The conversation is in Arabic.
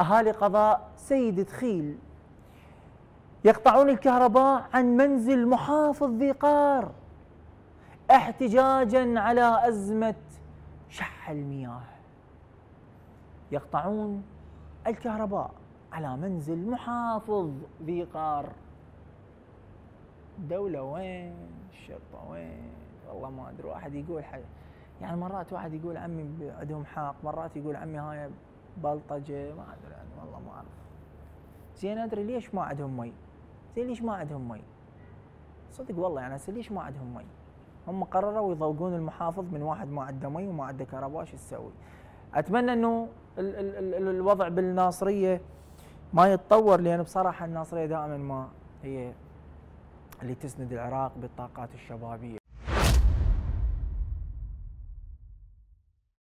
أهالي قضاء سيد تخيل. يقطعون الكهرباء عن منزل محافظ ذي قار احتجاجا على أزمة شح المياه. يقطعون الكهرباء على منزل محافظ ذي قار. الدولة وين؟ الشرطة وين؟ والله ما أدري واحد يقول حاجة يعني مرات واحد يقول عمي عندهم حاق مرات يقول عمي هاي بلطجة ما أدري يعني والله ما أعرف. زين أدري ليش ما عندهم مي؟ زين ليش ما عندهم مي؟ صدق والله يعني ليش ما عندهم مي؟ هم قرروا يضوقون المحافظ من واحد ما عنده مي وما عنده كهرباء شو تسوي أتمنى إنه ال ال ال الوضع بالناصرية ما يتطور لأن بصراحة الناصرية دائما ما هي اللي تسند العراق بالطاقات الشبابية.